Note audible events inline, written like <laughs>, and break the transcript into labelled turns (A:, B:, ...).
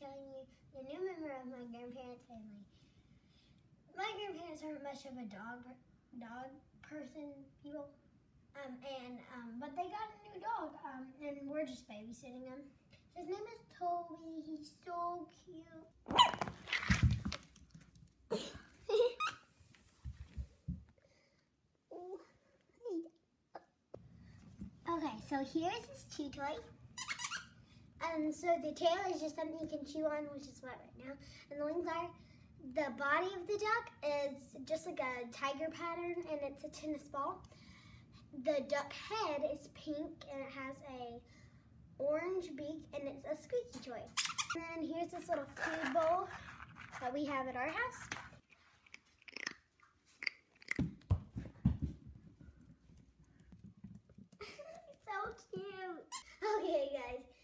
A: showing you the new member of my grandparents' family. My grandparents aren't much of a dog dog person people, um, and um, but they got a new dog, um, and we're just babysitting him. His name is Toby. He's so cute. <laughs> Okay, so here's his chew toy. And so the tail is just something you can chew on, which is what right now. And the wings are, the body of the duck is just like a tiger pattern and it's a tennis ball. The duck head is pink and it has a orange beak and it's a squeaky toy. And then here's this little food bowl that we have at our house. <laughs> so cute. Okay, guys.